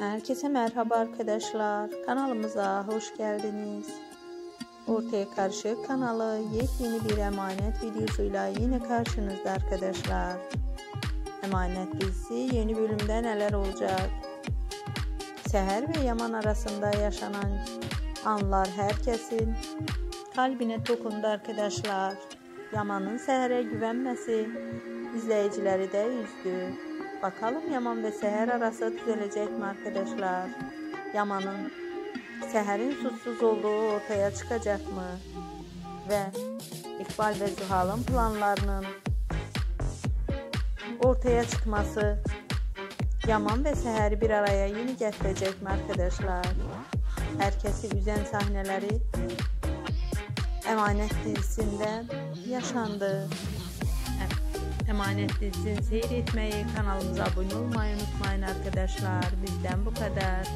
Herkese merhaba arkadaşlar. Kanalımıza hoş geldiniz. Ortaya Karşı kanalı yepyeni bir emanet videosuyla yine karşınızda arkadaşlar. Emanet dizisi yeni bölümde neler olacak? Seher ve Yaman arasında yaşanan anlar herkesin kalbine dokundu arkadaşlar. Yaman'ın Seher'e güvenmesi izleyicileri de üzdü. Bakalım Yaman ve Seher arası düzelecek mi arkadaşlar? Yaman'ın Seher'in suçsuz olduğu ortaya çıkacak mı? Ve İkbal ve Zuhal'ın planlarının ortaya çıkması Yaman ve Seher'i bir araya yeni getirecek mi arkadaşlar? Herkesi üzen sahneleri Emanet dizisinde yaşandı. Emanet dizisini seyretmeyi, kanalımıza abone olmayı unutmayın arkadaşlar. Bizden bu kadar.